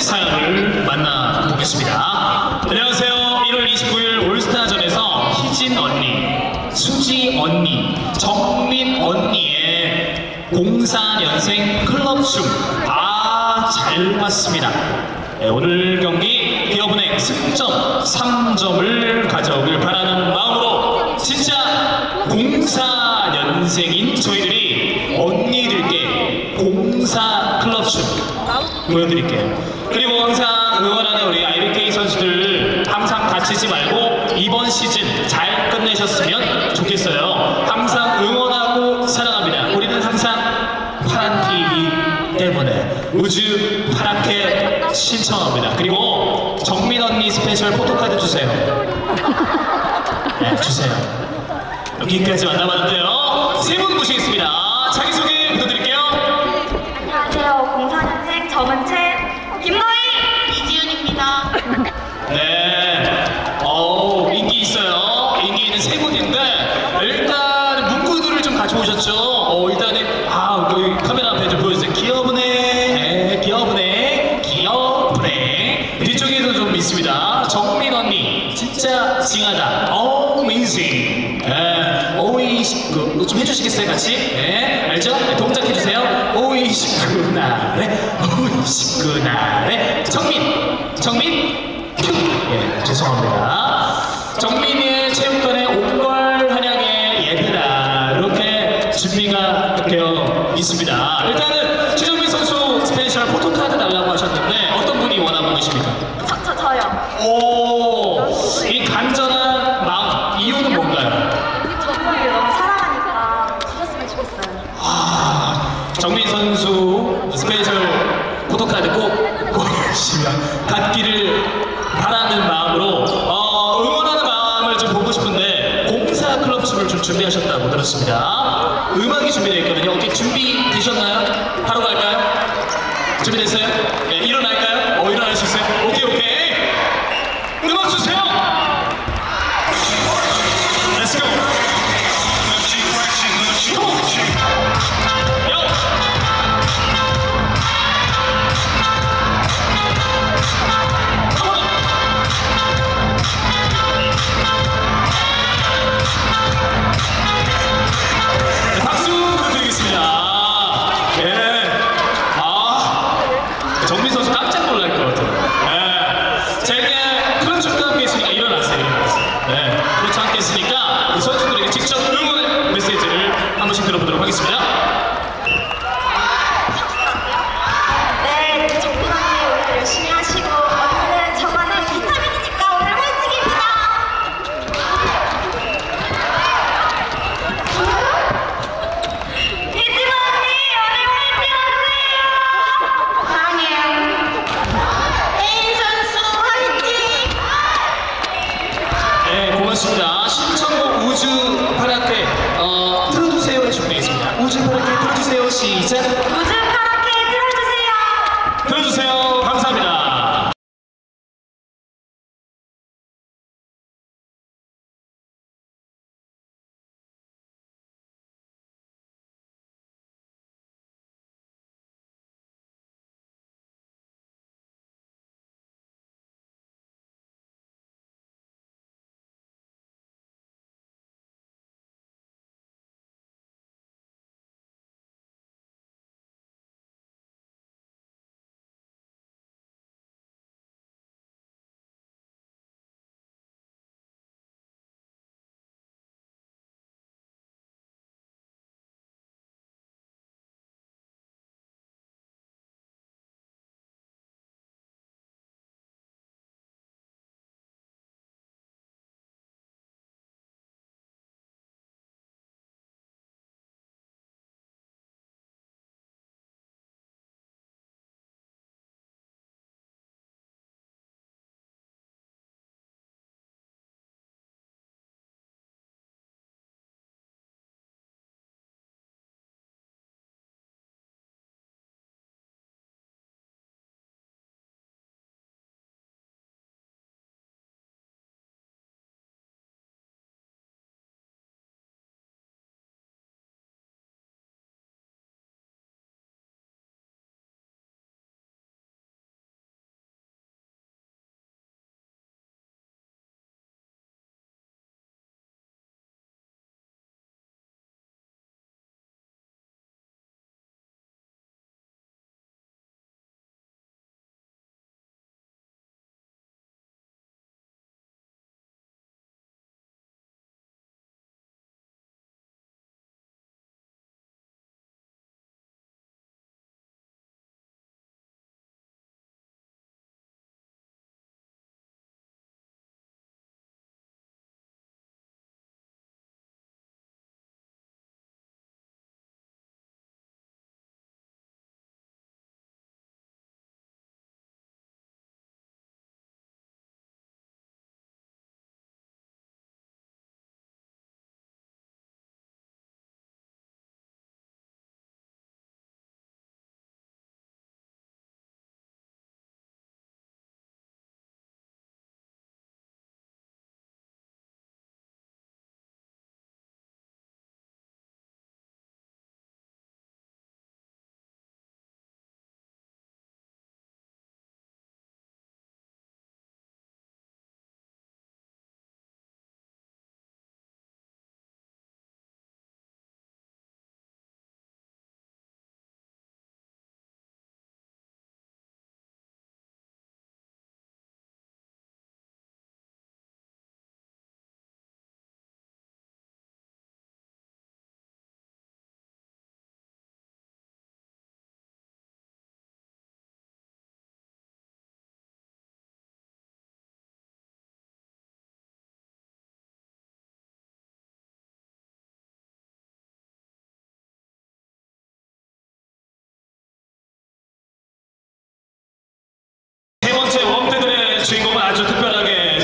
사연을 만나보겠습니다. 안녕하세요. 1월 29일 올스타전에서 희진 언니, 수지 언니, 정민 언니의 04년생 클럽춤 다 잘 봤습니다. 네, 오늘 경기 기업은행 승점 3점을 가져오길 바라는 마음으로 진짜 04년생인 저희들이 언니들께 04 클럽춤 보여드릴게요. 그리고 항상 응원하는 우리 IBK 선수들 항상 다치지 말고 이번 시즌 잘 끝내셨으면 좋겠어요. 항상 응원하고 사랑합니다. 우리는 항상 파란 TV 때문에 우주 파랗게 신청합니다. 그리고 정민 언니 스페셜 포토카드 주세요. 네, 주세요. 여기까지 만나봤는데요. 세 분 모시겠습니다. 자기소개 부탁드릴게요. 좀 해주시겠어요, 같이? 네, 알죠? 네, 동작 해주세요. 오이십구 날에, 오이십구 날에. 정민. 정민. 큐. 예, 죄송합니다. 정민이의 체육관의 옹골 한양의 예배다. 이렇게 준비가 되어 있습니다. 일단은 최정민 선수 스페셜 포토카드 달라고 하셨는데 어떤 분이 원하고 계십니까? 저, 저, 저요. 오, 이 간절한 마음, 이유는 뭔가요? 저분을 너무 사랑하니까 주셨으면 좋겠어요. 아, 정민 선수 스페셜 포토카드 꼭, 꼭 주시면 갖기를 바라는 마음으로 어, 응원하는 마음을 좀 보고 싶은데 춤을 좀 준비하셨다고 들었습니다. 음악이 준비되어 있거든요. 어떻게 준비되셨나요? 바로 갈까요? 준비됐어요? 네, 일어날까요? 어, 있어요? 오케이, 오케이. 음악 주세요!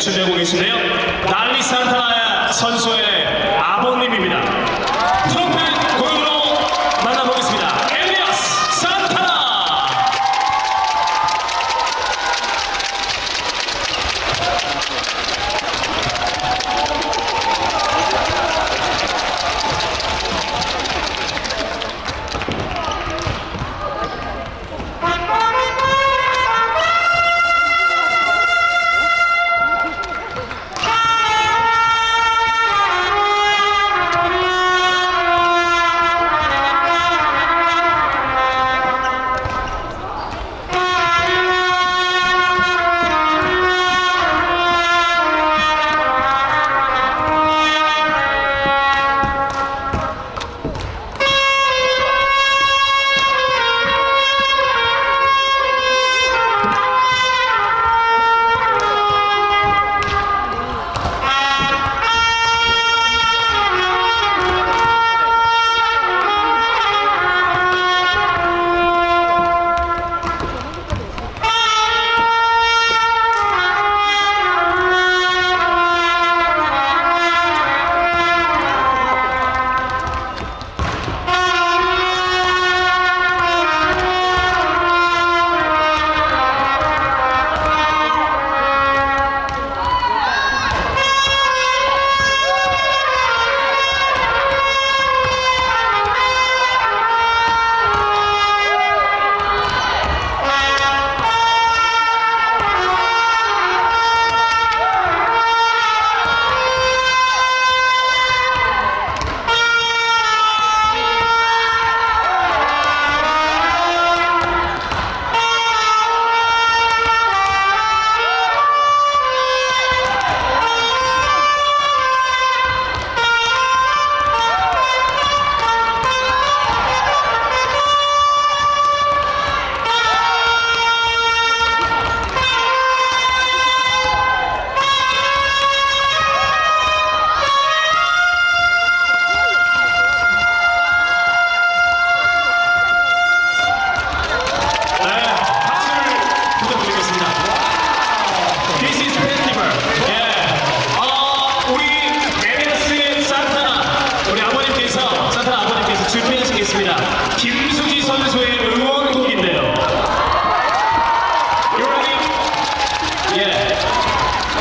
특별하게 준비하고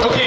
Okay.